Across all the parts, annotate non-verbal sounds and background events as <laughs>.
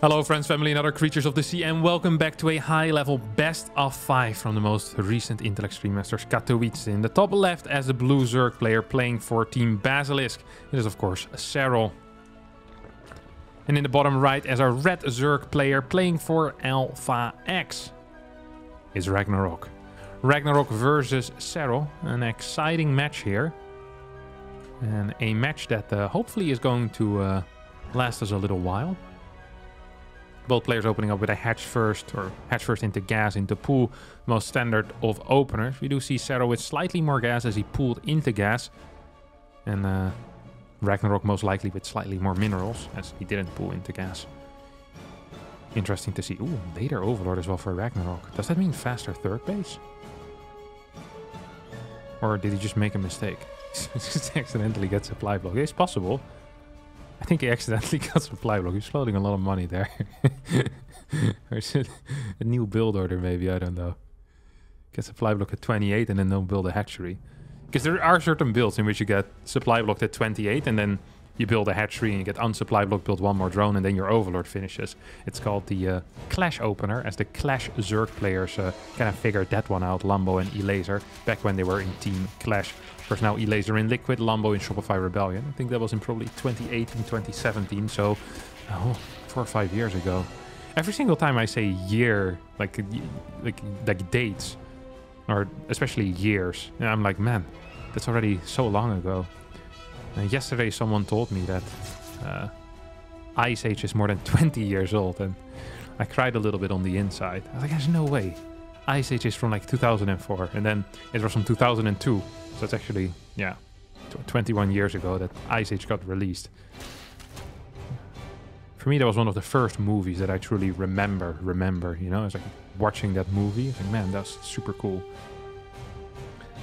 Hello friends, family and other creatures of the sea and welcome back to a high-level best of 5 from the most recent Intel Extreme Masters Katowice. In the top left as a blue Zerg player playing for Team Basilisk, it is of course Serral. And in the bottom right as a red Zerg player playing for Alpha X is Ragnarok. Ragnarok versus Serral, an exciting match here. And a match that uh, hopefully is going to uh, last us a little while both players opening up with a hatch first or hatch first into gas into pool most standard of openers. We do see Serral with slightly more gas as he pulled into gas. And uh, Ragnarok most likely with slightly more minerals as he didn't pull into gas. Interesting to see. Ooh later overlord as well for Ragnarok. Does that mean faster third base? Or did he just make a mistake? <laughs> Just accidentally get supply block. It's possible I think he accidentally <laughs> got supply block. He's floating a lot of money there. <laughs> or is it a new build order maybe? I don't know. Get supply block at 28 and then don't build a hatchery. Because there are certain builds in which you get supply blocked at 28 and then you build a hatchery and you get unsupply block, build one more drone, and then your overlord finishes. It's called the uh, Clash opener, as the Clash Zerg players uh, kind of figured that one out, Lambo and Elazer, back when they were in Team Clash. Of course, now Elazer in Liquid, Lambo in Shopify Rebellion. I think that was in probably 2018, 2017, so oh, four or five years ago. Every single time I say year, like like like dates, or especially years, I'm like, man, that's already so long ago. Uh, yesterday someone told me that uh, Ice Age is more than 20 years old and I cried a little bit on the inside. I was like, there's no way. Ice Age is from like 2004 and then it was from 2002. So it's actually, yeah, 21 years ago that Ice Age got released. For me, that was one of the first movies that I truly remember, remember, you know? It's like watching that movie. It's like, man, that's super cool.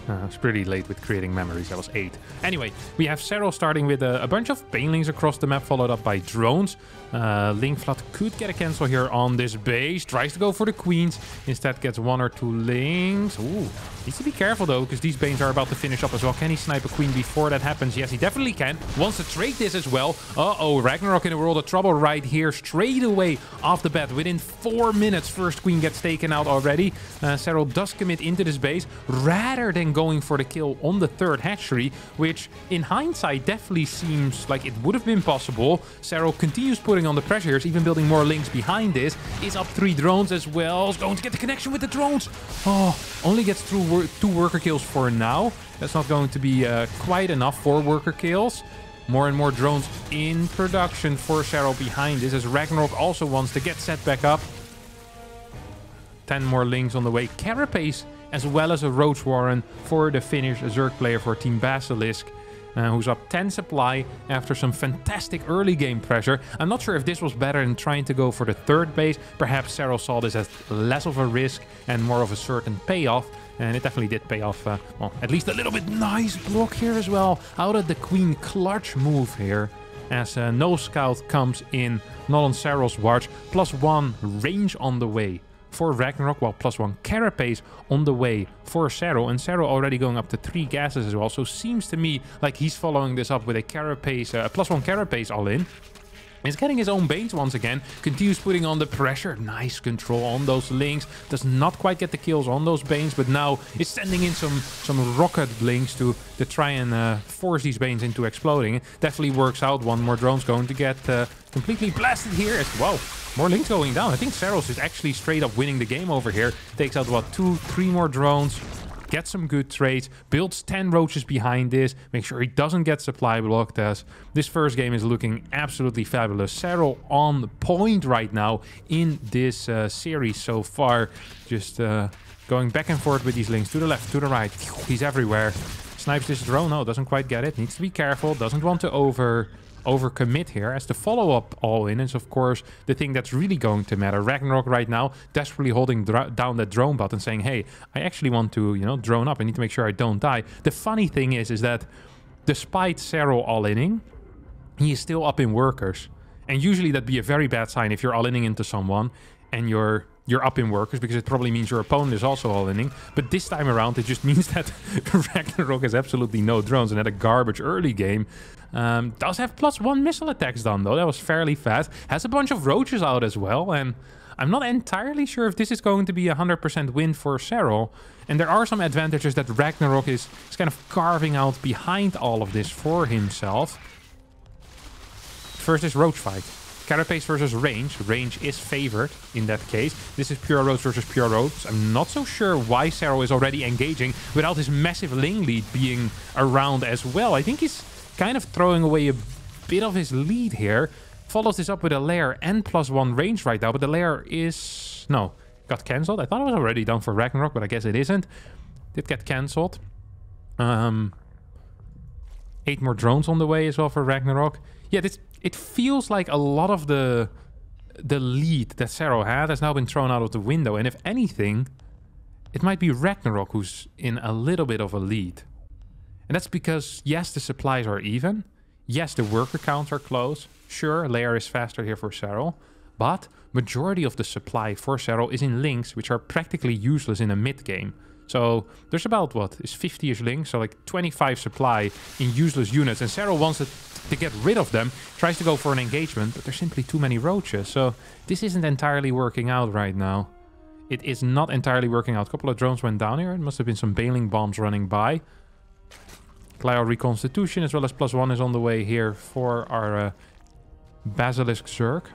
Uh, I was pretty late with creating memories. I was eight. Anyway, we have Serral starting with a, a, bunch of banelings across the map, followed up by drones. Uh, Ling flood could get a cancel here on this base. Tries to go for the queens. Instead gets one or two lings. Ooh, needs to be careful though, because these banes are about to finish up as well. Can he snipe a queen before that happens? Yes, he definitely can. Wants to trade this as well. Uh-oh, Ragnarok in a world of trouble right here. Straight away off the bat. Within four minutes, first queen gets taken out already. Uh, does commit into this base rather than going for the kill on the third hatchery, which in hindsight definitely seems like it would have been possible. Serral continues putting on the pressure even building more lings behind this. Is up three drones as well. Going to get the connection with the drones. Oh, only gets through wor two worker kills for now. That's not going to be uh, quite enough for worker kills. More and more drones in production for Serral behind this, as Ragnarok also wants to get set back up. 10 more lings on the way. Carapace as well as a Roach Warren for the Finnish Zerg player for Team Basilisk. Uh, who's up 10 supply after some fantastic early game pressure. I'm not sure if this was better than trying to go for the third base. Perhaps Serral saw this as less of a risk and more of a certain payoff. And it definitely did pay off, uh, well, at least a little bit nice block here as well. Out of the Queen clutch move here. As uh, no scout comes in, not on Serral's watch. Plus one range on the way for Ragnarok, while plus one carapace on the way for Serral. And Serral already going up to three gases as well. So seems to me like he's following this up with a carapace, uh, plus one carapace all in. He's getting his own Banes once again. Continues putting on the pressure. Nice control on those lings. Does not quite get the kills on those Banes, but now is sending in some some rocket lings to, to try and uh, force these Banes into exploding. Definitely works out. One more drone's going to get uh, completely blasted here. As, whoa, more lings going down. I think Serral's is actually straight up winning the game over here. Takes out, what, two, three more drones gets some good trades, builds 10 roaches behind this, make sure he doesn't get supply blocked as this first game is looking absolutely fabulous. Serral on point right now in this uh, series so far. Just uh, going back and forth with these lings to the left, to the right. He's everywhere. Snipes this drone. No, doesn't quite get it. Needs to be careful. Doesn't want to over overcommit here as the follow-up all-in is, of course, the thing that's really going to matter. Ragnarok right now desperately holding down that drone button saying, hey, I actually want to, you know, drone up. I need to make sure I don't die. The funny thing is, is that despite Serral all-inning, he is still up in workers. And usually that'd be a very bad sign if you're all-inning into someone and you're you're up in workers because it probably means your opponent is also all-inning. But this time around, it just <laughs> means that <laughs> Ragnarok has absolutely no drones and had a garbage early game. Um, does have plus one missile attacks done though. That was fairly fast. Has a bunch of roaches out as well. And I'm not entirely sure if this is going to be a 100% win for Serral. And there are some advantages that Ragnarok is, is kind of carving out behind all of this for himself. First is Roach Fight. Carapace versus Range. Range is favored in that case. This is Pure Roach versus Pure Roach. I'm not so sure why Serral is already engaging without his massive Ling lead being around as well. I think he's kind of throwing away a bit of his lead here. Follows this up with a lair and plus one range right now, but the lair is... No, got cancelled. I thought it was already done for Ragnarok, but I guess it isn't. Did get cancelled. Um, eight more drones on the way as well for Ragnarok. Yeah, this it feels like a lot of the the lead that Serral had has now been thrown out of the window. And if anything, it might be Ragnarok who's in a little bit of a lead. And that's because, yes, the supplies are even. Yes, the worker counts are close. Sure, lair is faster here for Serral. But majority of the supply for Serral is in lings, which are practically useless in a mid game. So there's about, what, is 50-ish lings, so like 25 supply in useless units. And Serral wants to get rid of them, tries to go for an engagement, but there's simply too many roaches. So this isn't entirely working out right now. It is not entirely working out. A couple of drones went down here. It must have been some baneling bombs running by. Glial Reconstitution as well as plus one is on the way here for our uh, Basilisk Zerg.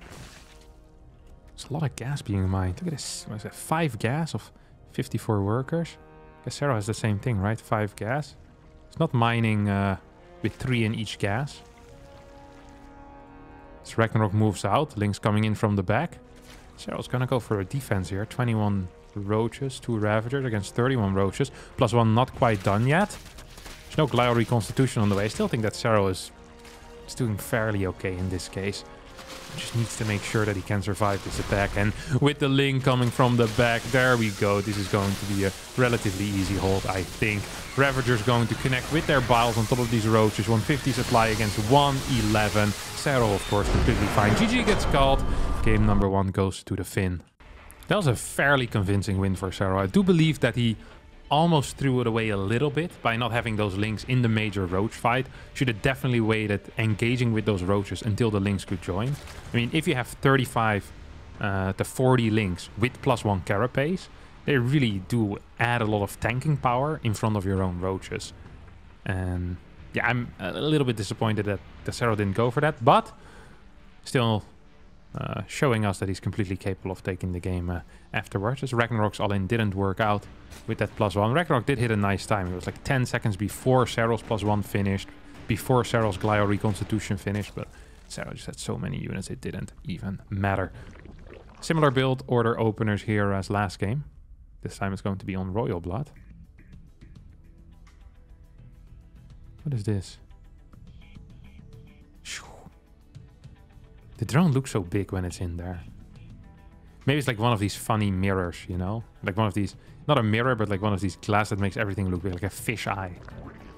There's a lot of gas being mined. Look at this. What is that? Five gas of 54 workers. Casero has the same thing, right? Five gas. It's not mining uh, with three in each gas. As Ragnarok moves out, Ling's coming in from the back. Serral's gonna go for a defense here. 21 roaches, two ravagers against 31 roaches. Plus one not quite done yet. There's no Glial Reconstitution on the way. I still think that Serral is, is doing fairly okay in this case. Just needs to make sure that he can survive this attack. And with the Ling coming from the back, there we go. This is going to be a relatively easy hold, I think. Ravager's going to connect with their Biles on top of these roaches. 150 supply against 111. Serral, of course, completely fine. GG gets called. Game number one goes to the Finn. That was a fairly convincing win for Serral. I do believe that he almost threw it away a little bit by not having those lings in the major roach fight. Should have definitely waited engaging with those roaches until the lings could join. I mean, if you have 35 uh, to 40 lings with plus one carapace, they really do add a lot of tanking power in front of your own roaches. And yeah, I'm a little bit disappointed that Serral didn't go for that, but still uh, showing us that he's completely capable of taking the game uh, afterwards. As Ragnarok's all-in didn't work out with that plus one. Ragnarok did hit a nice time. It was like 10 seconds before Serral's plus one finished, before Serral's Glial Reconstitution finished, but Serral just had so many units it didn't even matter. Similar build order openers here as last game. This time it's going to be on Royal Blood. What is this? The drone looks so big when it's in there. Maybe it's like one of these funny mirrors, you know? Like one of these, not a mirror, but like one of these glass that makes everything look big, like a fish eye.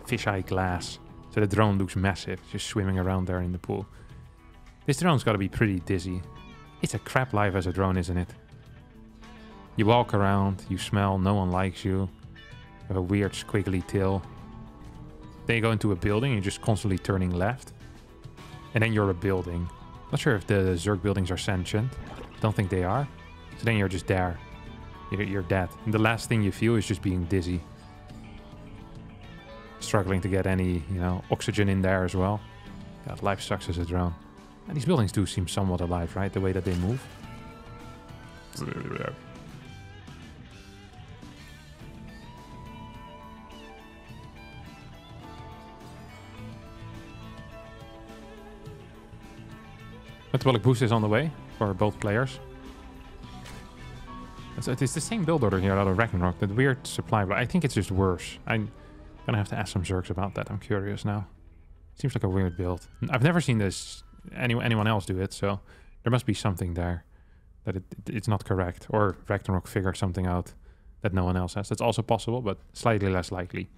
Fish eye glass. So the drone looks massive, just swimming around there in the pool. This drone's gotta be pretty dizzy. It's a crap life as a drone, isn't it? You walk around, you smell, no one likes you. You have a weird squiggly tail. Then you go into a building, you're just constantly turning left. And then you're a building. Not sure if the Zerg buildings are sentient. Don't think they are. So then you're just there. You're, you're dead. And the last thing you feel is just being dizzy. Struggling to get any, you know, oxygen in there as well. God, life sucks as a drone. And these buildings do seem somewhat alive, right? The way that they move. Metabolic boost is on the way for both players. So it is the same build order here out of Ragnarok, that weird supply, but I think it's just worse. I'm gonna have to ask some Zergs about that. I'm curious now. Seems like a weird build. I've never seen this any, anyone else do it, so there must be something there that it, it, it's not correct. Or Ragnarok figured something out that no one else has. That's also possible, but slightly less likely.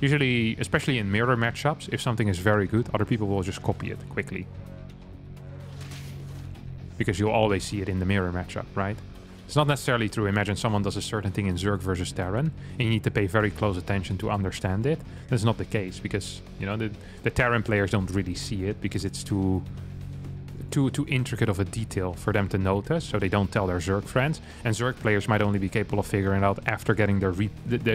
Usually, especially in mirror matchups, if something is very good, other people will just copy it quickly because you'll always see it in the mirror matchup, right? It's not necessarily true. Imagine someone does a certain thing in Zerg versus Terran, and you need to pay very close attention to understand it. That's not the case because you know the the Terran players don't really see it because it's too too too intricate of a detail for them to notice, so they don't tell their Zerg friends. And Zerg players might only be capable of figuring it out after getting their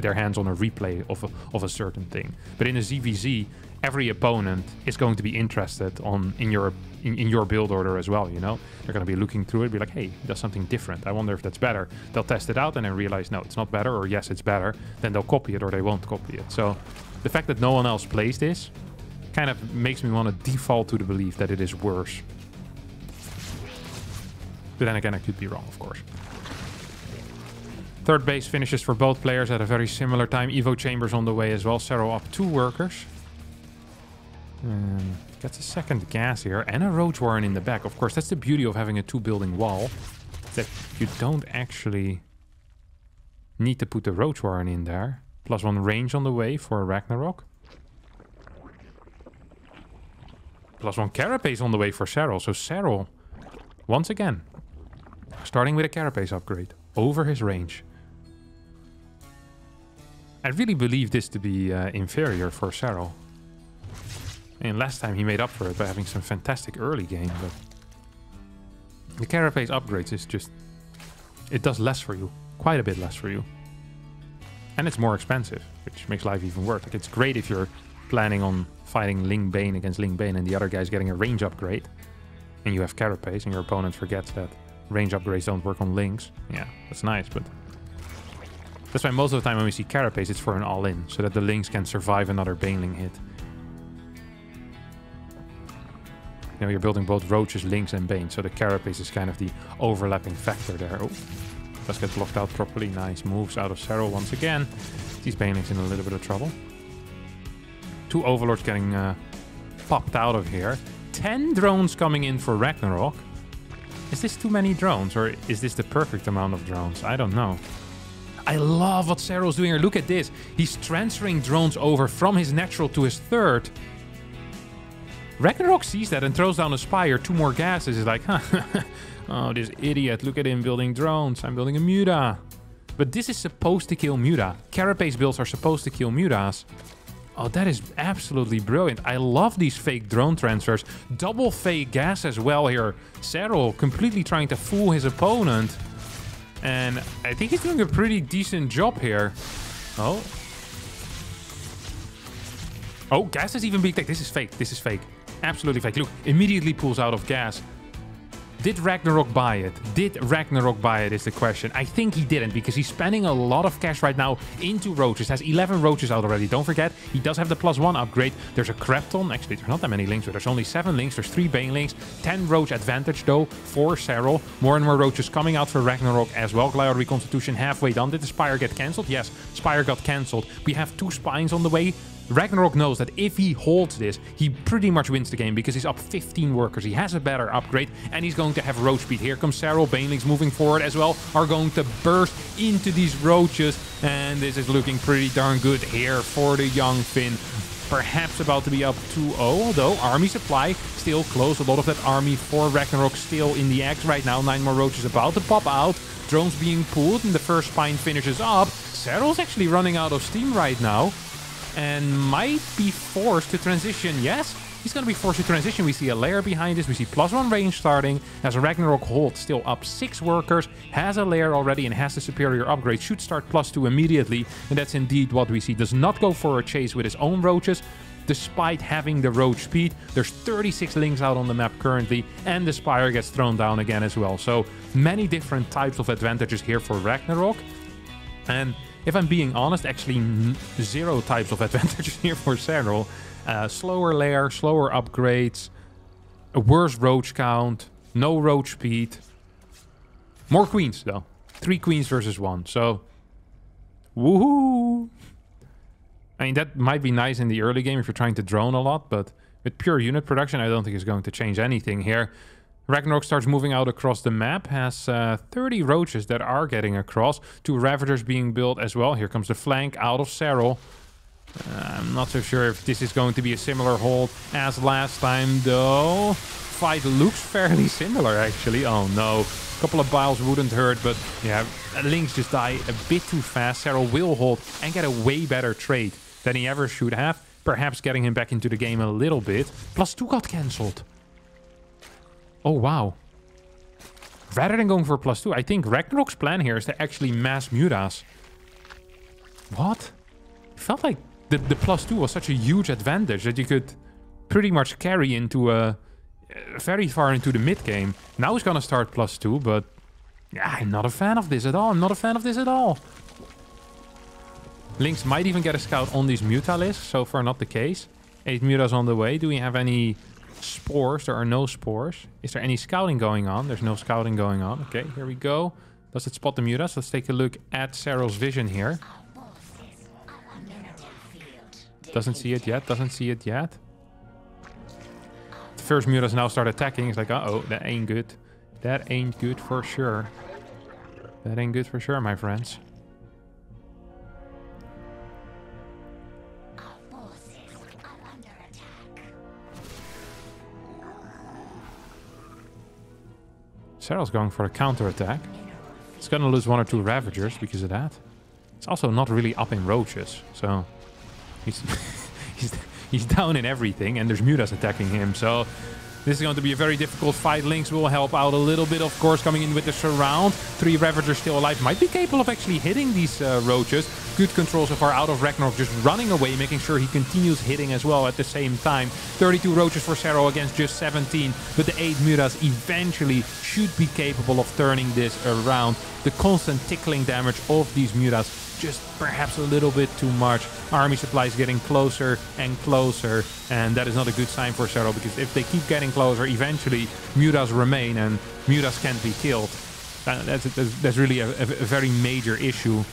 their hands on a replay of a, of a certain thing. But in a ZVZ, every opponent is going to be interested on in your in, in, your build order as well, you know? They're going to be looking through it, be like, hey, does something different. I wonder if that's better. They'll test it out and then realize, no, it's not better, or yes, it's better. Then they'll copy it or they won't copy it. So the fact that no one else plays this kind of makes me want to default to the belief that it is worse. But then again, I could be wrong, of course. Third base finishes for both players at a very similar time. Evo Chambers on the way as well. Serral up two workers. Um, gets a second gas here and a roach warren in the back. Of course, that's the beauty of having a two-building wall. That you don't actually need to put the roach warren in there. Plus one range on the way for Ragnarok. Plus one carapace on the way for Serral. So Serral, once again, starting with a carapace upgrade over his range. I really believe this to be uh, inferior for Serral. And last time he made up for it by having some fantastic early game, but... The Carapace upgrades is just... It does less for you. Quite a bit less for you. And it's more expensive, which makes life even worse. Like, it's great if you're planning on fighting Ling Bane against Ling Bane and the other guy's getting a range upgrade. And you have Carapace and your opponent forgets that range upgrades don't work on Lings. Yeah, that's nice, but... That's why most of the time when we see Carapace, it's for an all-in, so that the Lings can survive another Baneling hit. Know, you're building both roaches, lings, and bane. So the carapace is kind of the overlapping factor there. Oh, let's get blocked out properly. Nice moves out of Serral once again. These banelings in a little bit of trouble. Two overlords getting uh, popped out of here. Ten drones coming in for Ragnarok. Is this too many drones, or is this the perfect amount of drones? I don't know. I love what Serral's doing here. Look at this. He's transferring drones over from his natural to his third. Ragnarok sees that and throws down a spire, two more gases. He's like, huh, <laughs> oh, this idiot, look at him building drones. I'm building a Muta. But this is supposed to kill Muta. Carapace builds are supposed to kill Mutas. Oh, that is absolutely brilliant. I love these fake drone transfers. Double fake gas as well here. Serral completely trying to fool his opponent. And I think he's doing a pretty decent job here. Oh. Oh, gas is even being taken. This is fake. This is fake. Absolutely fake. Look, immediately pulls out of gas. Did Ragnarok buy it? Did Ragnarok buy it is the question. I think he didn't because he's spending a lot of cash right now into roaches. Has 11 roaches out already. Don't forget, he does have the plus one upgrade. There's a Krepton. Actually, there's not that many lings, but there's only seven lings. There's three Banelings. 10 roach advantage though for Serral. More and more roaches coming out for Ragnarok as well. Glial Reconstitution halfway done. Did the Spire get cancelled? Yes, Spire got cancelled. We have two Spines on the way. Ragnarok knows that if he holds this, he pretty much wins the game because he's up 15 workers. He has a better upgrade and he's going to have roach speed. Here comes Serral. Banelings moving forward as well are going to burst into these roaches. And this is looking pretty darn good here for the young Finn. Perhaps about to be up 2-0, although army supply still close. A lot of that army for Ragnarok still in the X right now. Nine more roaches about to pop out. Drones being pulled and the first spine finishes up. Serral's actually running out of steam right now and might be forced to transition. Yes, he's going to be forced to transition. We see a lair behind this. We see plus one range starting. Has a Ragnarok hold still up six workers. Has a lair already and has the superior upgrade. Should start plus two immediately. And that's indeed what we see. Does not go for a chase with his own roaches. Despite having the roach speed, there's 36 lings out on the map currently, and the Spire gets thrown down again as well. So many different types of advantages here for Ragnarok. And if I'm being honest, actually zero types of <laughs> advantages here for Serral. Uh, slower lair, slower upgrades, a worse roach count, no roach speed. More queens, though. Three queens versus one, so... Woohoo! I mean, that might be nice in the early game if you're trying to drone a lot, but with pure unit production, I don't think it's going to change anything here. Ragnarok starts moving out across the map, has uh, 30 roaches that are getting across, two Ravagers being built as well. Here comes the flank out of Serral. Uh, I'm not so sure if this is going to be a similar hold as last time though. Fight looks fairly similar actually. Oh no, A couple of biles wouldn't hurt, but yeah, Lings just die a bit too fast. Serral will hold and get a way better trade than he ever should have. Perhaps getting him back into the game a little bit. Plus two got cancelled. Oh, wow. Rather than going for plus two, I think Ragnarok's plan here is to actually mass Mutas. What? It felt like the, the plus two was such a huge advantage that you could pretty much carry into a, very far into the mid game. Now he's gonna start plus two, but yeah, I'm not a fan of this at all. I'm not a fan of this at all. Lings might even get a scout on these Mutalisks. So far, not the case. Eight Mutas on the way. Do we have any spores? There are no spores. Is there any scouting going on? There's no scouting going on. Okay, here we go. Does it spot the Mutas? Let's take a look at Serral's vision here. Doesn't see it yet. Doesn't see it yet. The first Mutas now start attacking. It's like, uh-oh, that ain't good. That ain't good for sure. That ain't good for sure, my friends. Serral's going for a counter-attack. It's gonna lose one or two Ravagers because of that. It's also not really up in Roaches, so... He's, <laughs> he's, he's down in everything, and there's Mutas attacking him, so... This is going to be a very difficult fight. Lings will help out a little bit, of course, coming in with the surround. Three Ravagers still alive. Might be capable of actually hitting these uh, Roaches. Good control so far out of Ragnarok, just running away, making sure he continues hitting as well at the same time. 32 Roaches for Serral against just 17. But the 8 Mutas eventually should be capable of turning this around. The constant tickling damage of these Mutas just perhaps a little bit too much. Army supplies getting closer and closer, and that is not a good sign for Serral, because if they keep getting closer, eventually Mutas remain, and Mutas can't be killed. Uh, that's, that's, that's really a, a very major issue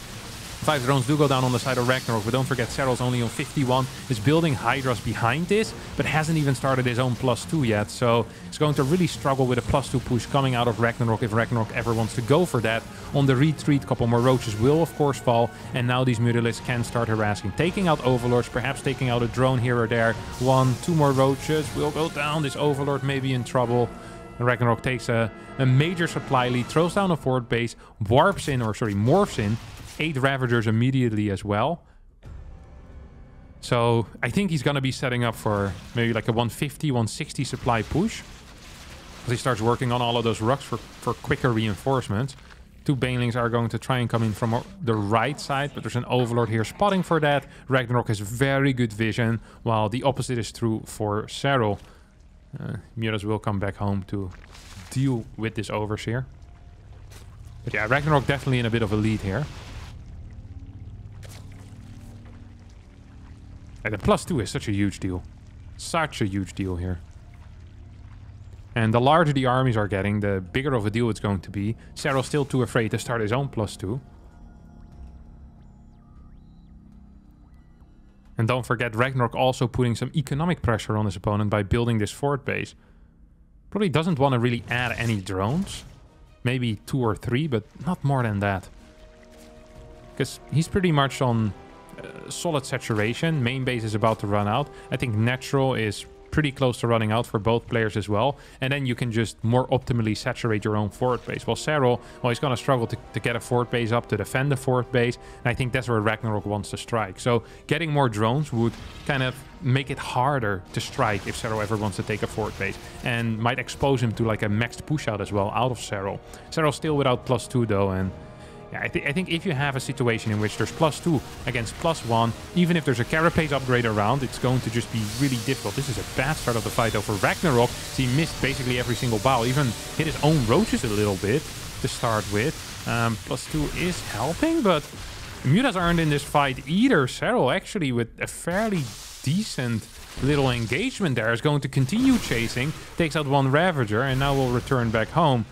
Five drones do go down on the side of Ragnarok, but don't forget Serral's only on 51. Is building Hydras behind this, but hasn't even started his own plus two yet. So he's going to really struggle with a plus two push coming out of Ragnarok if Ragnarok ever wants to go for that. On the retreat, a couple more roaches will of course fall, and now these Mutalisks can start harassing. Taking out Overlords, perhaps taking out a drone here or there. One, two more roaches will go down. This Overlord may be in trouble. Ragnarok takes a, a major supply lead, throws down a fort base, warps in, or sorry, morphs in, eight Ravagers immediately as well. So I think he's going to be setting up for maybe like a 150, 160 supply push. As he starts working on all of those rocks for, for quicker reinforcements. Two Banelings are going to try and come in from the right side, but there's an Overlord here spotting for that. Ragnarok has very good vision, while the opposite is true for Serral. Uh, Mutas will come back home to deal with this Overseer. But yeah, Ragnarok definitely in a bit of a lead here. And the plus two is such a huge deal. Such a huge deal here. And the larger the armies are getting, the bigger of a deal it's going to be. Serral's still too afraid to start his own plus two. And don't forget Ragnarok also putting some economic pressure on his opponent by building this fort base. Probably doesn't want to really add any drones. Maybe two or three, but not more than that. Because he's pretty much on Uh, solid saturation. Main base is about to run out. I think natural is pretty close to running out for both players as well. And then you can just more optimally saturate your own fort base. Well, Serral, well, he's going to struggle to, to get a fort base up to defend the fort base. And I think that's where Ragnarok wants to strike. So getting more drones would kind of make it harder to strike if Serral ever wants to take a fort base. And might expose him to like a maxed push out as well out of Serral. Serral still without plus two though. And yeah, I, th I, think if you have a situation in which there's plus two against plus one, even if there's a carapace upgrade around, it's going to just be really difficult. This is a bad start of the fight for Ragnarok. He missed basically every single bile, even hit his own roaches a little bit to start with. Um, plus two is helping, but Mutas aren't in this fight either. Serral actually with a fairly decent little engagement there is going to continue chasing, takes out one Ravager, and now will return back home.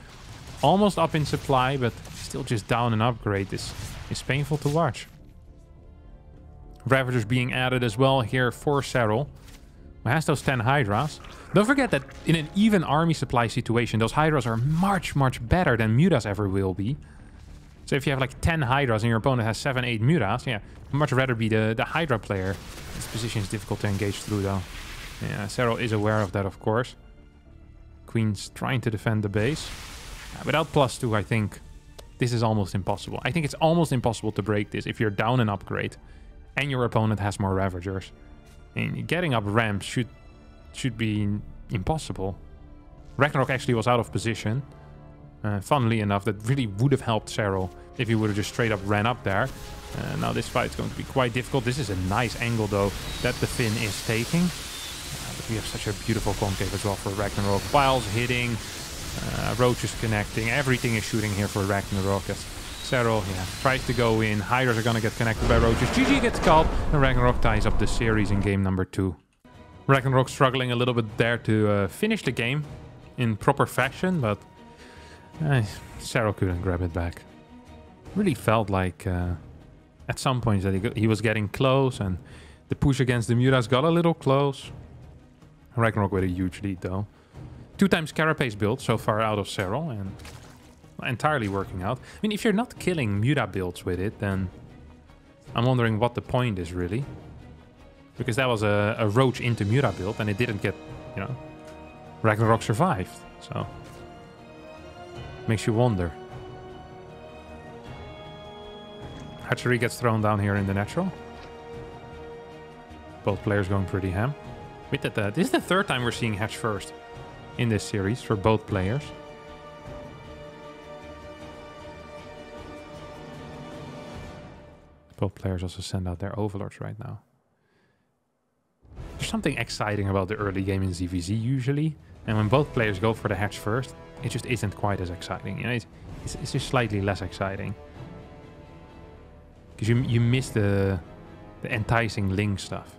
Almost up in supply, but still just down an upgrade is, is painful to watch. Ravagers being added as well here for Serral. Who has those 10 Hydras. Don't forget that in an even army supply situation, those Hydras are much, much better than Mutas ever will be. So if you have like 10 Hydras and your opponent has 7, 8 Mutas, yeah, I'd much rather be the, the Hydra player. This position is difficult to engage through though. Yeah, Serral is aware of that, of course. Queen's trying to defend the base. Uh, without plus two, I think this is almost impossible. I think it's almost impossible to break this if you're down an upgrade and your opponent has more Ravagers. And getting up ramps should should be impossible. Ragnarok actually was out of position. Uh, funnily enough, that really would have helped Serral if he would have just straight up ran up there. Uh, now this fight is going to be quite difficult. This is a nice angle though that the Finn is taking. Uh, but we have such a beautiful concave as well for Ragnarok. Biles hitting, uh, Roach is connecting. Everything is shooting here for Ragnarok as yeah, tries to go in. Hydras are going to get connected by Roaches. GG gets called and Ragnarok ties up the series in game number two. Ragnarok struggling a little bit there to uh, finish the game in proper fashion, but uh, couldn't grab it back. Really felt like uh, at some points that he, he was getting close and the push against the Mutas got a little close. Ragnarok with a huge lead though. Two times Carapace build so far out of Serral and entirely working out. I mean, if you're not killing Muta builds with it, then I'm wondering what the point is really. Because that was a, a Roach into Muta build and it didn't get, you know, Ragnarok survived. So, makes you wonder. Hatchery gets thrown down here in the natural. Both players going pretty ham. Wait, that, uh, this is the third time we're seeing Hatch first in this series for both players. Both players also send out their overlords right now. There's something exciting about the early game in ZVZ usually. And when both players go for the hatch first, it just isn't quite as exciting. You know, it's, it's, it's just slightly less exciting. Because you, you miss the, the enticing ling stuff.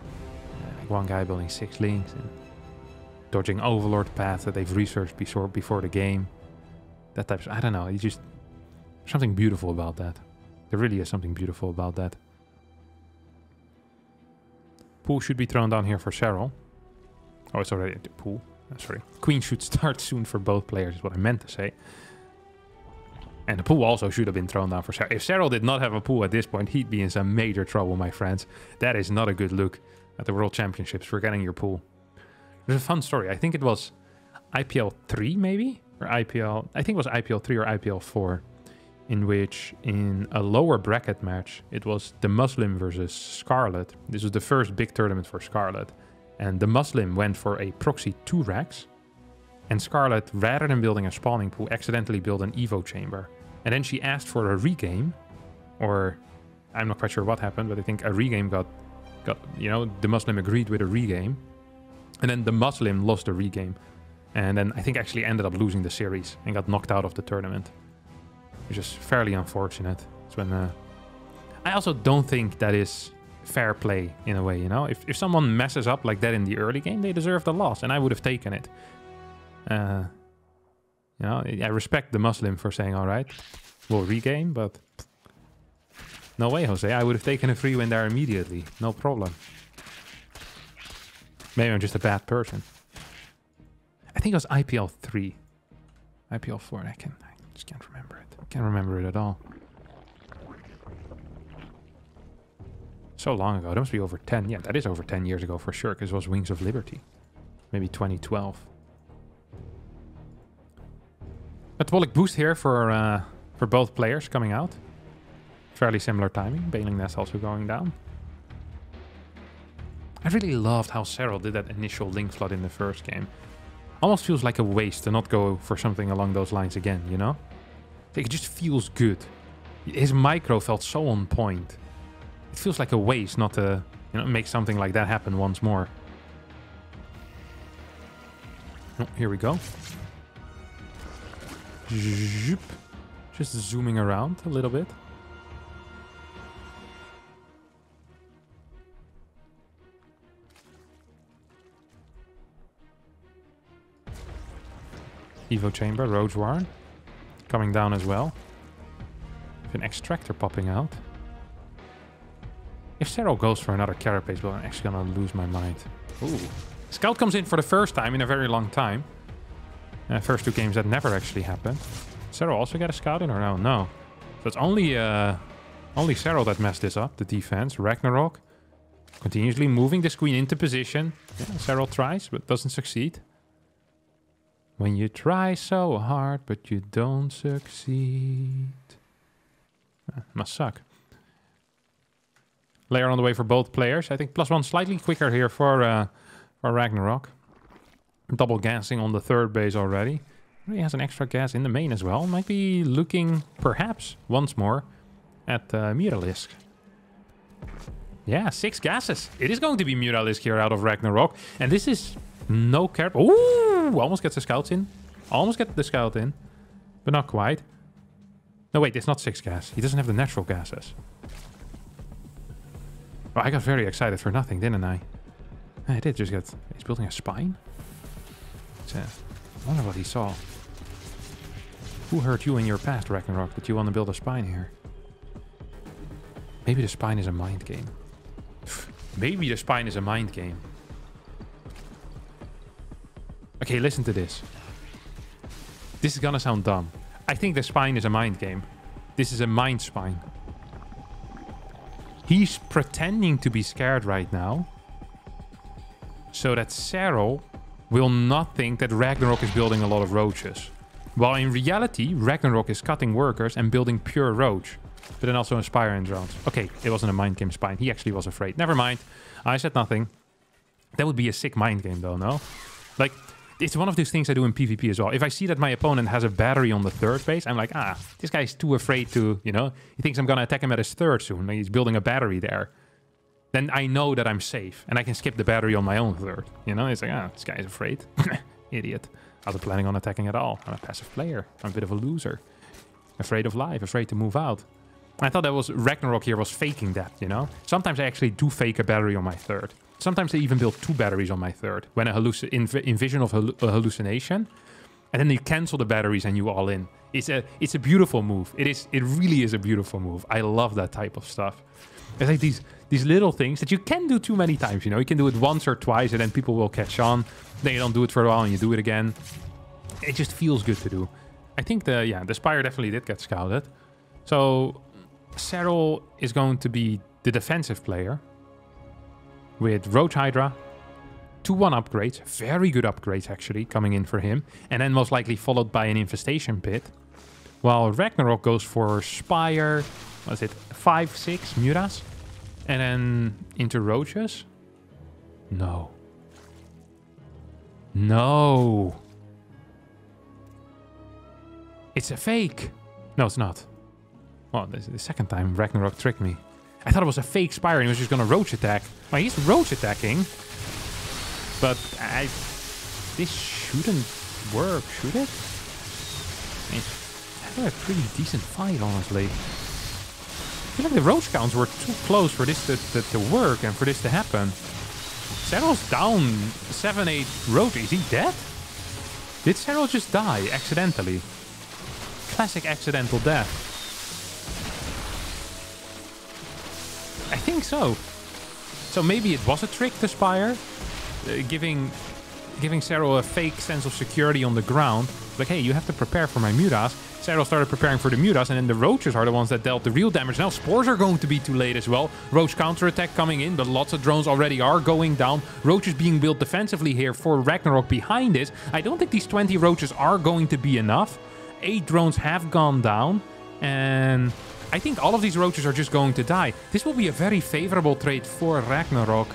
Uh, like one guy building six lings and dodging overlord paths that they've researched before, before the game. That type of... I don't know. It's just... Something beautiful about that. There really is something beautiful about that. Pool should be thrown down here for Serral. Oh, it's already the pool. Oh, sorry. Queen should <laughs> start soon for both players, is what I meant to say. And the pool also should have been thrown down for Serral. If Serral did not have a pool at this point, he'd be in some major trouble, my friends. That is not a good look at the World Championships for getting your pool. There's a fun story. I think it was IPL 3, maybe? Or IPL... I think it was IPL 3 or IPL 4 in which in a lower bracket match it was the Muslim versus Scarlett. This was the first big tournament for Scarlett. And the Muslim went for a proxy 2 racks. And Scarlett, rather than building a spawning pool, accidentally built an Evo chamber. And then she asked for a regame. Or I'm not quite sure what happened, but I think a regame got got you know, the Muslim agreed with a regame. And then the Muslim lost the regame. And then I think actually ended up losing the series and got knocked out of the tournament which is fairly unfortunate. It's when uh, I also don't think that is fair play in a way, you know? If, if someone messes up like that in the early game, they deserve the loss, and I would have taken it. Uh, you know, I respect the Muslim for saying, all right, we'll regame, but no way, Jose. I would have taken a free win there immediately. No problem. Maybe I'm just a bad person. I think it was IPL 3. IPL 4, I, can, I just can't remember it. Can't remember it at all. So long ago. That must be over 10. Yeah, that is over 10 years ago for sure, because it was Wings of Liberty. Maybe 2012. Metabolic boost here for uh, for both players coming out. Fairly similar timing. Baneling Nest also going down. I really loved how Serral did that initial ling flood in the first game. Almost feels like a waste to not go for something along those lines again, you know? It just feels good. His micro felt so on point. It feels like a waste not to you know, make something like that happen once more. Oh, here we go. Just zooming around a little bit. Evo Chamber, Roach Warren coming down as well. With an extractor popping out. If Serral goes for another carapace well, I'm actually gonna lose my mind. Ooh. Scout comes in for the first time in a very long time. Uh, first two games that never actually happened. Serral also got a scout in or no? No. So it's only uh, only Serral that messed this up, the defense. Ragnarok continuously moving this queen into position. Yeah, tries, but doesn't succeed. When you try so hard, but you don't succeed. Uh, must suck. Lair on the way for both players. I think plus one slightly quicker here for, uh, for Ragnarok. Double gassing on the third base already. He has an extra gas in the main as well. Might be looking, perhaps, once more at uh, Mutalisk. Yeah, six gases. It is going to be Mutalisk here out of Ragnarok. And this is no care. Ooh, almost gets the scouts in. Almost get the scout in. But not quite. No, wait, it's not six gas. He doesn't have the natural gases. Oh, I got very excited for nothing, didn't I? I did just get... He's building a spine? It's, I wonder what he saw. Who hurt you in your past, Ragnarok, that you want to build a spine here? Maybe the spine is a mind game. Maybe the spine is a mind game. Okay, listen to this. This is gonna sound dumb. I think the spine is a mind game. This is a mind spine. He's pretending to be scared right now. So that Serral will not think that Ragnarok is building a lot of roaches. While in reality, Ragnarok is cutting workers and building pure roach. But then also inspiring drones. Okay, it wasn't a mind game spine. He actually was afraid. Never mind. I said nothing. That would be a sick mind game though, no? Like, it's one of those things I do in PvP as well. If I see that my opponent has a battery on the third base, I'm like, ah, this guy's too afraid to, you know, he thinks I'm going to attack him at his third soon. He's building a battery there. Then I know that I'm safe and I can skip the battery on my own third. You know, it's like, ah, this guy's afraid. <laughs> Idiot. I wasn't planning on attacking at all. I'm a passive player. I'm a bit of a loser. Afraid of life, afraid to move out. I thought that was Ragnarok here was faking that, you know? Sometimes I actually do fake a battery on my third. Sometimes they even build two batteries on my third when I halluc in envision of a hallucination. And then you cancel the batteries and you all in. It's a it's a beautiful move. It is it really is a beautiful move. I love that type of stuff. It's like these these little things that you can do too many times, you know. You can do it once or twice and then people will catch on. Then you don't do it for a while and you do it again. It just feels good to do. I think the yeah, the Spire definitely did get scouted. So Serral is going to be the defensive player with Roach Hydra, 2-1 upgrades, very good upgrades actually, coming in for him, and then most likely followed by an Infestation Pit. While Ragnarok goes for Spire, what is it, 5-6 Mutas, and then into Roaches? No. No. It's a fake. No, it's not. Well, this is the second time Ragnarok tricked me. I thought it was a fake Spire and he was just going to Roach attack. Well, he's Roach attacking. But I... This shouldn't work, should it? I mean, had a pretty decent fight, honestly. I feel like the Roach counts were too close for this to, to, to work and for this to happen. Serral's down 7-8 Roach. Is he dead? Did Serral just die accidentally? Classic accidental death. I think so. So maybe it was a trick to Spire, uh, giving giving Serral a fake sense of security on the ground. Like, hey, you have to prepare for my Mutas. Serral started preparing for the Mutas, and then the Roaches are the ones that dealt the real damage. Now Spores are going to be too late as well. Roach counterattack coming in, but lots of drones already are going down. Roaches being built defensively here for Ragnarok behind it. I don't think these 20 Roaches are going to be enough. Eight drones have gone down, and I think all of these roaches are just going to die. This will be a very favorable trade for Ragnarok,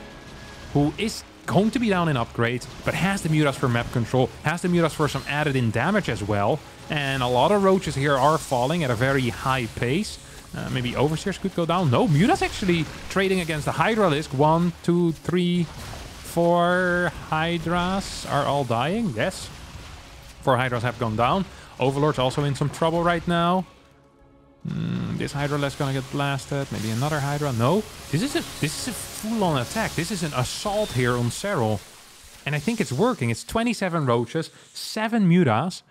who is going to be down in upgrades, but has the Mutas for map control, has the Mutas for some added in damage as well. And a lot of roaches here are falling at a very high pace. Uh, maybe Overseers could go down. No, Mutas actually trading against the Hydralisk. One, two, three, four Hydras are all dying. Yes. Four Hydras have gone down. Overlord's also in some trouble right now. Mm, this is gonna get blasted. Maybe another Hydra. No, this is a this is a full-on attack. This is an assault here on Serral. And I think it's working. It's 27 Roaches, 7 Mutas.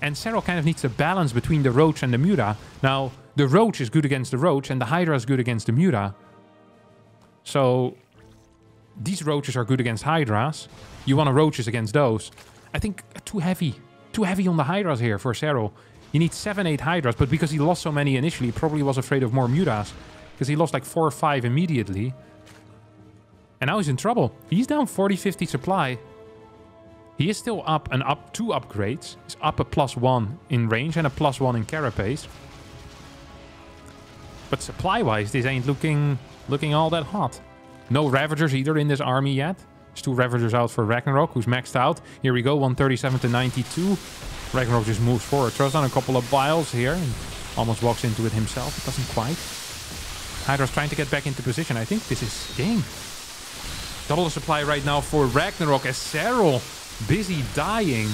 And Serral kind of needs a balance between the Roach and the Muta. Now, the Roach is good against the Roach and the Hydra is good against the Muta. So, these Roaches are good against Hydras. You want to Roaches against those. I think too heavy. Too heavy on the Hydras here for Serral. You need 7, 8 Hydras, but because he lost so many initially, he probably was afraid of more Mutas. Because he lost like 4 or 5 immediately. And now he's in trouble. He's down 40, 50 supply. He is still up and up two upgrades. He's up a plus one in range and a plus one in carapace. But supply-wise, this ain't looking looking all that hot. No Ravagers either in this army yet. There's two Ravagers out for Ragnarok, who's maxed out. Here we go, 137 to 92. Ragnarok just moves forward, throws down a couple of biles here, and almost walks into it himself. It doesn't quite. Hydra's trying to get back into position. I think this is game. Double supply right now for Ragnarok as Serral busy dying.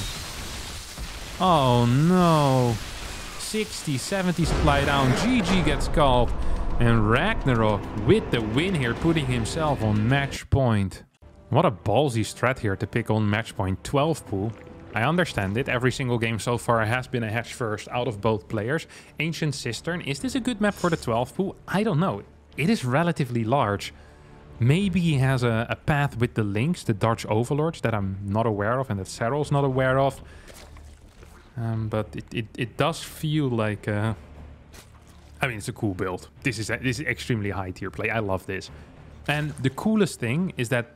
Oh no. 60, 70 supply down. GG gets called. And Ragnarok with the win here, putting himself on match point. What a ballsy strat here to pick on match point 12 pool. I understand it. Every single game so far has been a hatch first out of both players. Ancient Cistern, is this a good map for the 12 pool? I don't know. It is relatively large. Maybe he has a, a path with the lings, the Dutch Overlords, that I'm not aware of and that Serral's not aware of. Um, but it, it, it does feel like... Uh, I mean, it's a cool build. This is, a, this is extremely high tier play. I love this. And the coolest thing is that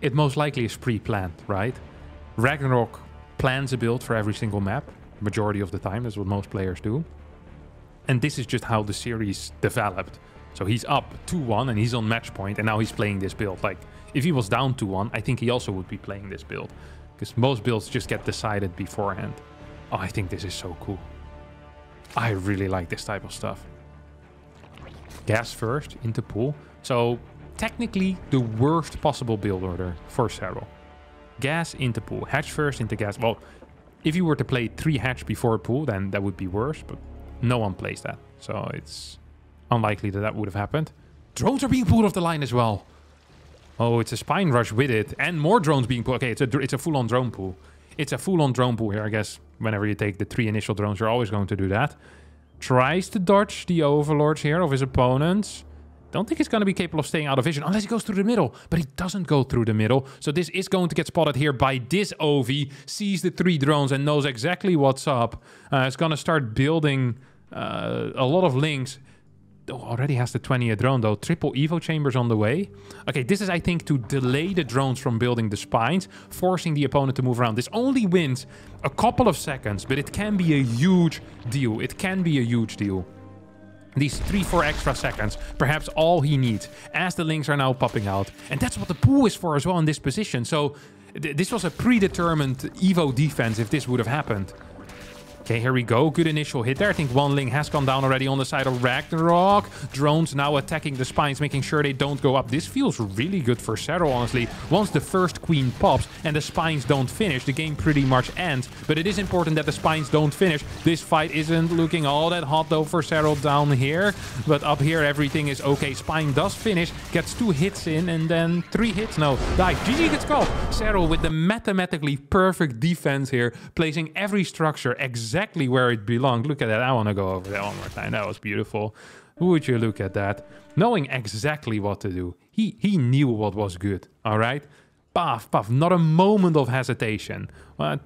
it most likely is pre-planned, right? Ragnarok plans a build for every single map, majority of the time. That's what most players do. And this is just how the series developed. So he's up 2-1 and he's on match point and now he's playing this build. Like, if he was down 2-1, I think he also would be playing this build. Because most builds just get decided beforehand. Oh, I think this is so cool. I really like this type of stuff. Gas first into pool. So technically the worst possible build order for Serral. Gas into pool. Hatch first into gas. Well, if you were to play three hatch before pool, then that would be worse. But no one plays that. So it's unlikely that that would have happened. Drones are being pulled off the line as well. Oh, it's a spine rush with it. And more drones being pulled. Okay, it's a, it's a full-on drone pool. It's a full-on drone pool here, I guess. Whenever you take the three initial drones, you're always going to do that. Tries to dodge the overlords here of his opponents. Don't think he's going to be capable of staying out of vision unless he goes through the middle. But he doesn't go through the middle. So this is going to get spotted here by this OV. Sees the three drones and knows exactly what's up. Uh, it's going to start building uh, a lot of lings oh, already has the 20th drone though. Triple Evo chambers on the way. Okay, this is, I think, to delay the drones from building the spines, forcing the opponent to move around. This only wins a couple of seconds, but it can be a huge deal. It can be a huge deal. These 3-4 extra seconds, perhaps all he needs, as the lings are now popping out. And that's what the pool is for as well in this position. So th this was a predetermined Evo defense if this would have happened. Okay, here we go. Good initial hit there. I think one Ling has gone down already on the side of Ragnarok. Drones now attacking the spines, making sure they don't go up. This feels really good for Serral, honestly. Once the first queen pops and the spines don't finish, the game pretty much ends. But it is important that the spines don't finish. This fight isn't looking all that hot, though, for Serral down here. But up here, everything is okay. Spine does finish, gets two hits in, and then three hits. No, dive. GG gets called. Serral with the mathematically perfect defense here, placing every structure exactly exactly where it belonged. Look at that. I want to go over that one more time. That was beautiful. Would you look at that? Knowing exactly what to do. He, he knew what was good, all right? Puff, puff. Not a moment of hesitation. Uh,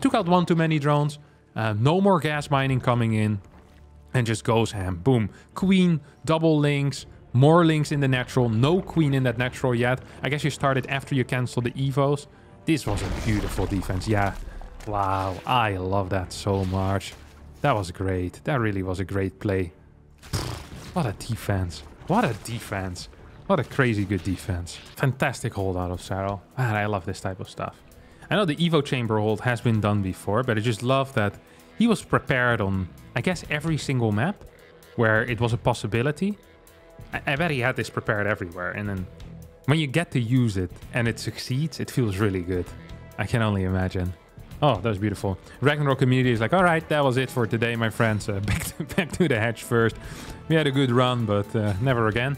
took out one too many drones. Uh, no more gas mining coming in. And just goes ham. Boom. Queen, double lings. More lings in the natural. No queen in that natural yet. I guess you started after you canceled the evos. This was a beautiful defense. Yeah, Wow, I love that so much. That was great. That really was a great play. What a defense. What a defense. What a crazy good defense. Fantastic hold out of Serral. Man, I love this type of stuff. I know the Evo Chamber hold has been done before, but I just love that he was prepared on, I guess, every single map where it was a possibility. I, I bet he had this prepared everywhere. And then when you get to use it and it succeeds, it feels really good. I can only imagine. Oh, that was beautiful. Ragnarok community is like, all right, that was it for today, my friends. Uh, <laughs> back, to, back to the hatch first. We had a good run, but uh, never again.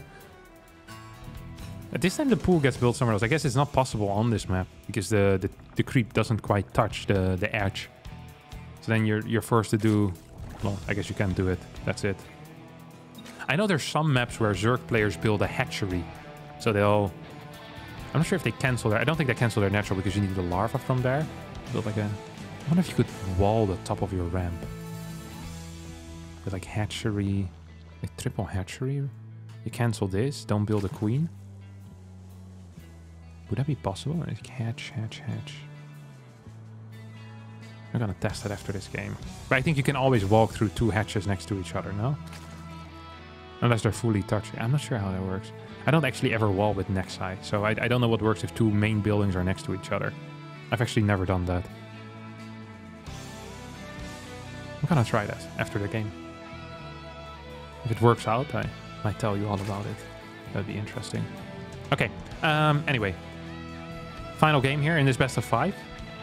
At this time, the pool gets built somewhere else. I guess it's not possible on this map because the, the, the creep doesn't quite touch the, the edge. So then you're, you're forced to do... Well, I guess you can't do it. That's it. I know there's some maps where Zerg players build a hatchery. So they'll... I'm not sure if they cancel their... I don't think they cancel their natural because you need the larva from there build like a... I wonder if you could wall the top of your ramp. With like hatchery... Like triple hatchery? You cancel this, don't build a queen? Would that be possible? Hatch, hatch, hatch. I'm gonna test it after this game. But I think you can always walk through two hatches next to each other, no? Unless they're fully touching. I'm not sure how that works. I don't actually ever wall with Nexi, so I, I don't know what works if two main buildings are next to each other. I've actually never done that. I'm gonna try that after the game. If it works out, I might tell you all about it. That'd be interesting. Okay, um, anyway. Final game here in this best of five.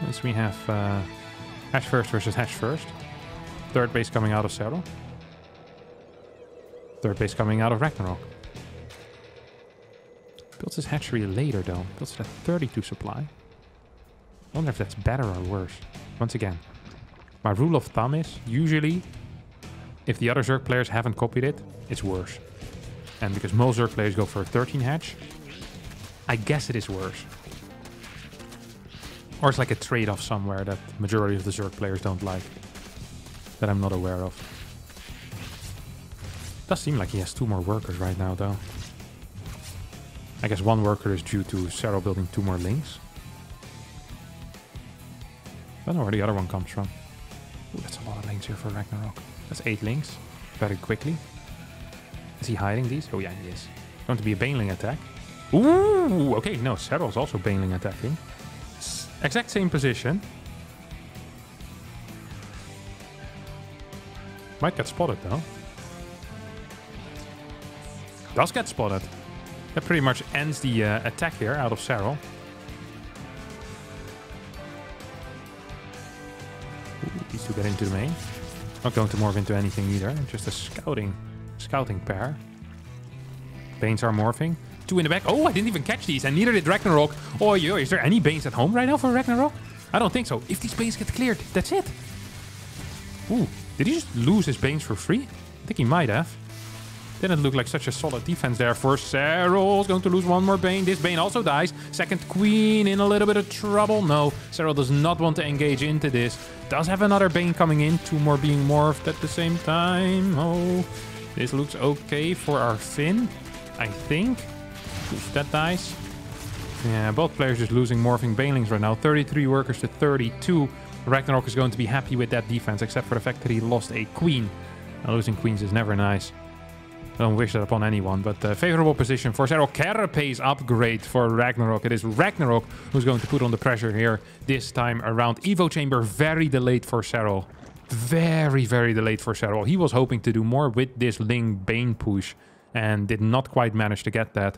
As we have uh, Hatch first versus Hatch first. Third base coming out of Serral. Third base coming out of Ragnarok. Builds his hatchery later though. Builds it at 32 supply. I wonder if that's better or worse. Once again, my rule of thumb is usually if the other Zerg players haven't copied it, it's worse. And because most Zerg players go for a 13 hatch, I guess it is worse. Or it's like a trade-off somewhere that majority of the Zerg players don't like. That I'm not aware of. Does seem like he has two more workers right now though. I guess one worker is due to Serral building two more lings. I don't know where the other one comes from. Ooh, that's a lot of lings here for Ragnarok. That's eight lings. Very quickly. Is he hiding these? Oh yeah, he is. Going to be a Baneling attack. Ooh, okay, no, Serral's also Baneling attacking. Exact same position. Might get spotted though. Does get spotted. That pretty much ends the uh, attack here out of Serral. Get into the main. Not going to morph into anything either. Just a scouting, scouting pair. Banes are morphing. Two in the back. Oh, I didn't even catch these. And neither did Ragnarok. Oh, yo, is there any Banes at home right now for Ragnarok? I don't think so. If these Banes get cleared, that's it. Ooh, did he just lose his Banes for free? I think he might have. Didn't look like such a solid defense there for Serral's going to lose one more Bane. This Bane also dies. Second Queen in a little bit of trouble. No, Serral does not want to engage into this. Does have another Bane coming in. Two more being morphed at the same time. Oh, this looks okay for our Finn, I think. If that dies. Yeah, both players just losing morphing Banelings right now. 33 workers to 32. Ragnarok is going to be happy with that defense, except for the fact that he lost a Queen. Now, losing Queens is never nice. I don't wish that upon anyone, but uh, favorable position for Serral Carapace upgrade for Ragnarok. It is Ragnarok who's going to put on the pressure here this time around. Evo Chamber very delayed for Serral. Very, very delayed for Serral. He was hoping to do more with this Ling Bane push and did not quite manage to get that.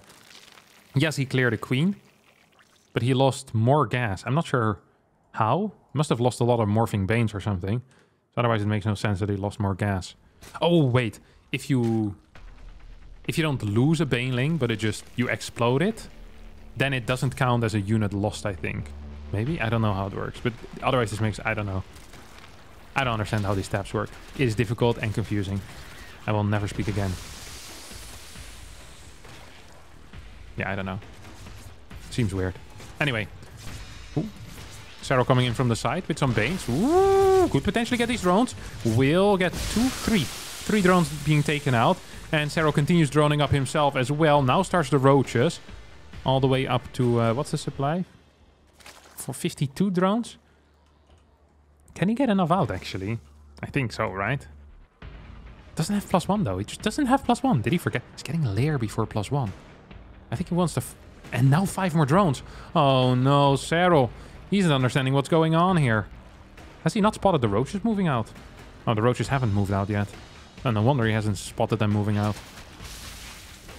Yes, he cleared a queen, but he lost more gas. I'm not sure how. Must have lost a lot of morphing Banes or something. So otherwise it makes no sense that he lost more gas. Oh, wait. If you if you don't lose a Baneling, but it just, you explode it, then it doesn't count as a unit lost, I think. Maybe? I don't know how it works, but otherwise this makes, I don't know. I don't understand how these tabs work. It is difficult and confusing. I will never speak again. Yeah, I don't know. Seems weird. Anyway. Ooh. Serral coming in from the side with some Banes. Ooh, could potentially get these drones. We'll get two, three. Three drones being taken out. And Serral continues droning up himself as well. Now starts the roaches. All the way up to, uh, what's the supply? For 52 drones? Can he get enough out, actually? I think so, right? Doesn't have plus one, though. He just doesn't have plus one. Did he forget? He's getting lair before plus one. I think he wants to... and now five more drones. Oh, no, Serral. He's not understanding what's going on here. Has he not spotted the roaches moving out? Oh, the roaches haven't moved out yet. And no wonder he hasn't spotted them moving out.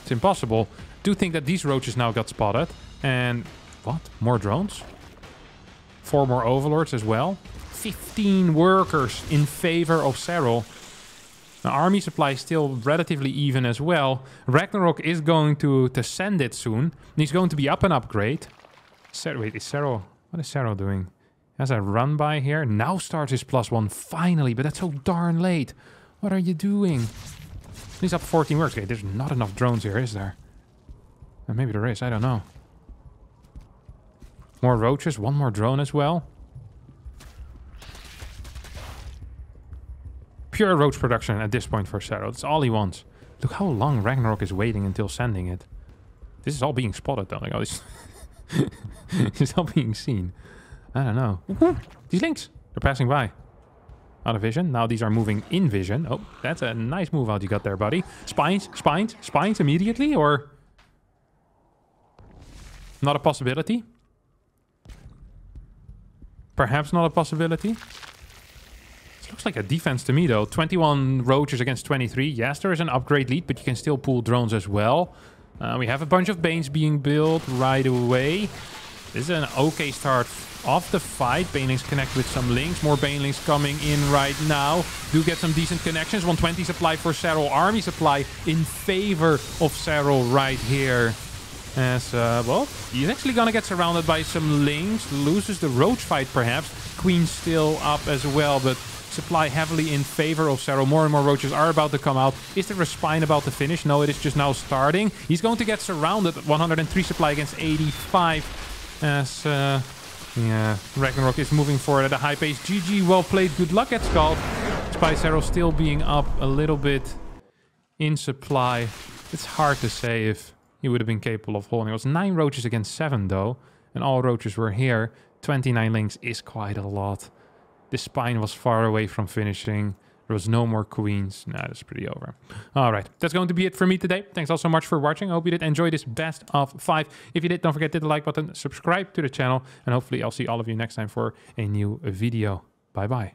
It's impossible. Do think that these roaches now got spotted. And what? More drones? Four more overlords as well. 15 workers in favor of Serral. The army supply is still relatively even as well. Ragnarok is going to, to send it soon. He's going to be up an upgrade. Ser wait, is Serral... What is Serral doing? Has a run by here. Now starts his plus one finally, but that's so darn late. What are you doing? He's up 14 works. Okay, there's not enough drones here, is there? Uh, maybe there is, I don't know. More roaches, one more drone as well. Pure roach production at this point for Serral. That's all he wants. Look how long Ragnarok is waiting until sending it. This is all being spotted though. Like, oh, this, <laughs> this is all being seen. I don't know. These lings. They're passing by. Out of vision. Now these are moving in vision. Oh, that's a nice move out you got there, buddy. Spines, spines, spines immediately, or... Not a possibility? Perhaps not a possibility? This looks like a defense to me, though. 21 roaches against 23. Yes, there is an upgrade lead, but you can still pull drones as well. Uh, we have a bunch of Banes being built right away. This is an okay start of the fight. Banelings connect with some lings. More Banelings coming in right now. Do get some decent connections. 120 supply for Serral. Army supply in favor of Serral right here. As, uh, well, he's actually gonna get surrounded by some lings. Loses the roach fight, perhaps. Queen still up as well, but supply heavily in favor of Serral. More and more roaches are about to come out. Is there a spine about to finish? No, it is just now starting. He's going to get surrounded. 103 supply against 85. As, uh, yeah, Ragnarok is moving forward at a high pace. GG, well played. Good luck at Scald. Spice Arrow still being up a little bit in supply. It's hard to say if he would have been capable of holding. It was 9 roaches against 7 though. And all roaches were here. 29 lings is quite a lot. The spine was far away from finishing. There was no more queens. Nah, that's pretty over. All right, that's going to be it for me today. Thanks all so much for watching. I hope you did enjoy this best of five. If you did, don't forget to hit the like button, subscribe to the channel, and hopefully I'll see all of you next time for a new video. Bye-bye.